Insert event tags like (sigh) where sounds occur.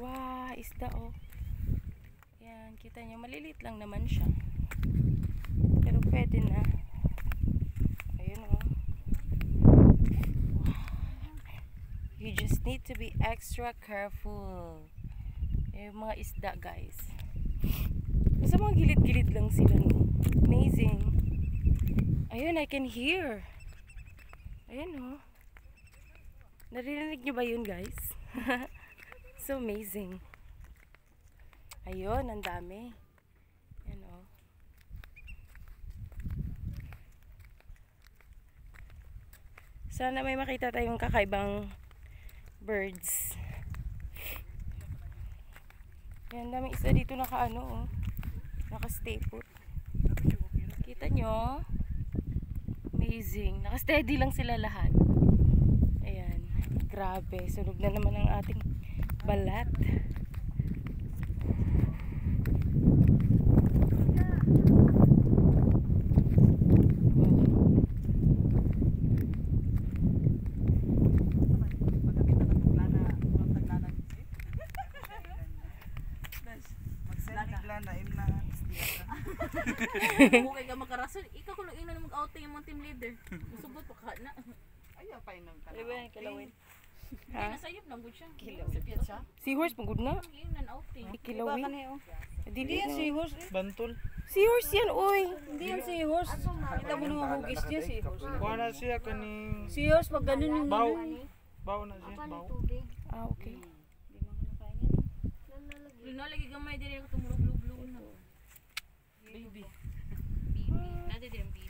Wow, isda oh. Yan, kita nyo, maliliit lang naman siya. Pero pwede na. Ayun oh. You just need to be extra careful. Yung mga isda, guys. Sa mga gilid-gilid lang sila, no? Amazing. Ayun, I can hear. Ayun, oh. Naririnig nyo ba yun, guys? (laughs) so amazing. Ayun, ang dami. Ayun, oh. Sana may makita tayong kakaibang birds. Yan, daming isa dito naka ano, oh. Naka-stay put. Kita nyo? Amazing. Naka-steady lang sila lahat. Grabe. Sunog na naman ang ating balat. Okay ka makarason. Ikaw kung ino na mag-outing yung mga team leader. Musubot pa ka na. Ha? Nasa iyo lang gud siya. Seahorse, pagod na. Yun nan outing. Ikilawin. Dili na. Seahorse. Bantol. Seahorse yan, uy. Hindi yan seahorse. Kita mo naman hugis niya seahorse. Kuha na siya kaning Seahorse pag ganun yung baw. Baw na siya, baw. Ah, okay. Lino lagi gamay diri ko tumurog blue blue na. Baby. Baby. Nade din baby.